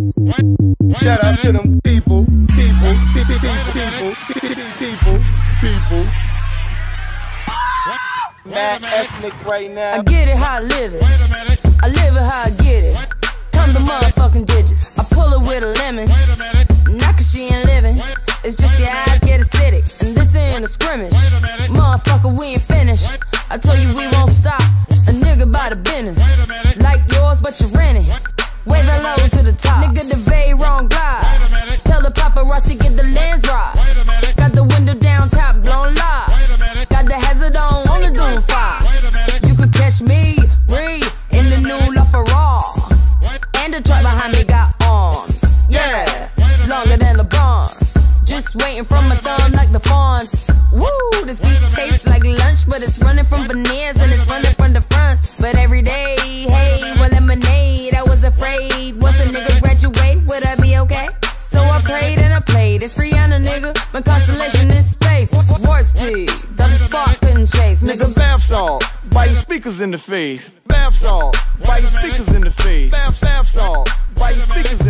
Shout out to them people, people, people, people, people, people. Mad ethnic right now. I get it how I live it. I live it how I get it. Come the motherfucking digits. I pull it with a lemon. Not cause she ain't living. It's just your eyes get acidic. And this ain't a scrimmage. Motherfucker, we ain't finished. I told you we won't stop. A nigga by the business. Like yours, but you rent it. Nigga, the very wrong glide. Tell the paparazzi get the lens right. Got the window down, top blown live. Got the hazard on, on the doom fire. You could catch me, read in the new LaFerrari. And the truck behind me got arms. Yeah, longer than LeBron. Just waiting from my thumb like the Fonz. Woo, this beat tastes like lunch, but it's running from veneers and it's running nigga. Constellation in space. Warp speed, the spark couldn't chase, nigga. Nigga, bath salt, biting speakers in the face. Bath salt, biting speakers in the face. Bath, bath salt, biting speakers in the face.